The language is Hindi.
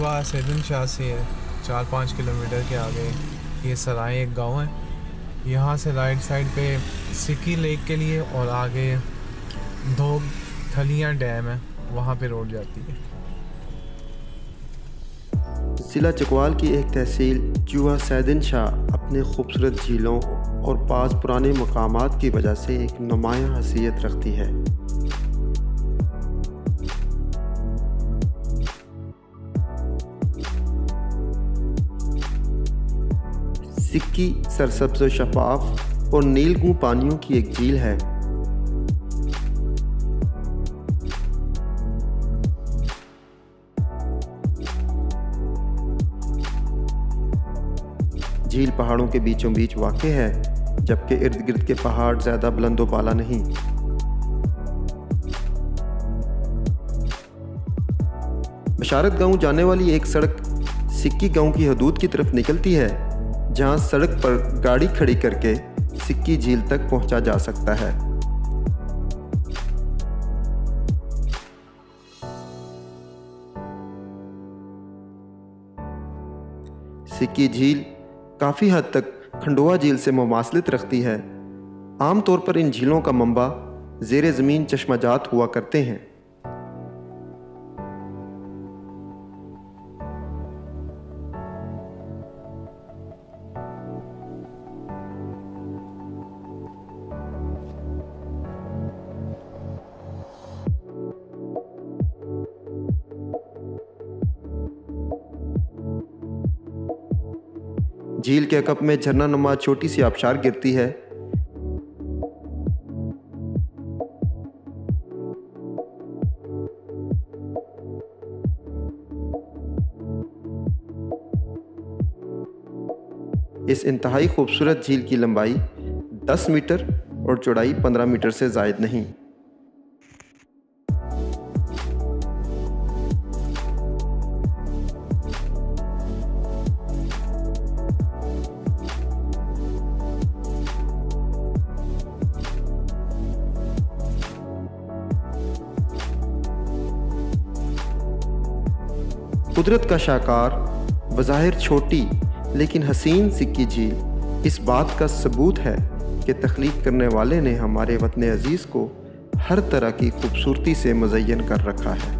सैदन शाह से है, चार पाँच किलोमीटर के आगे। ये सराय एक गाँव है। यहाँ से राइट साइड पे सिक्की लेक के लिए और आगे दो थलियाँ डैम है, वहाँ पे रोड जाती है। ज़िला चकवाल की एक तहसील जुआ सैदन शाह अपने खूबसूरत झीलों और पास पुराने मकामात की वजह से एक नुमाया हसीियत रखती है। सिक्की, सरसब्ज शफाफ और नीलगू पानियों की एक झील है। झील पहाड़ों के बीचों बीच वाक़ है, जबकि इर्द गिर्द के पहाड़ ज़्यादा बुलंदो बाला नहीं। बशारत गाँव जाने वाली एक सड़क सिक्की गाँव की हदूद की तरफ़ निकलती है। जहाँ सड़क पर गाड़ी खड़ी करके सिक्की झील तक पहुँचा जा सकता है। सिक्की झील काफ़ी हद तक खंडोआ झील से मुमासलत रखती है। आमतौर पर इन झीलों का मंबा जेर ज़मीन चश्माजात हुआ करते हैं। झील के कप में झरना नुमा छोटी सी आबशार गिरती है। इस इंतहाई खूबसूरत झील की लंबाई 10 मीटर और चौड़ाई 15 मीटर से जायद नहीं। कुदरत का शाकार, बज़ाहिर छोटी लेकिन हसीन सिक्की झील, इस बात का सबूत है कि तख्लीक करने वाले ने हमारे वतन अज़ीज़ को हर तरह की खूबसूरती से मुजैन कर रखा है।